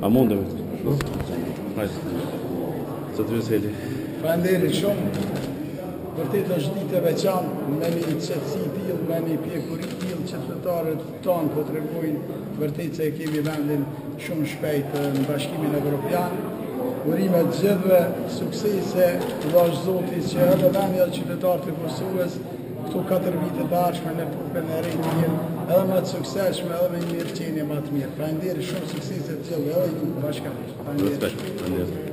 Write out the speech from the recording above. A mundë dhe me të të të vëzhe li. Pra shumë, për të të është ditë e veçanë, me një qëtësi tjilë, me një pjekur i tjilë, që të tarët të tonë po të regojnë, për të të e kemi vendin shumë shpejtë në bashkimin e Europianë, Urimet gjithve, suksese, vazhë zotit që edhe vëndamja dhe qytetarë të Kosovës, këtu 4 vite të arshme në përpër në rejtë mirë, edhe më të sukseshme, edhe më një mirë qenje më të mirë. Pra shumë suksese. Senhor e tu, logicamente. Amém.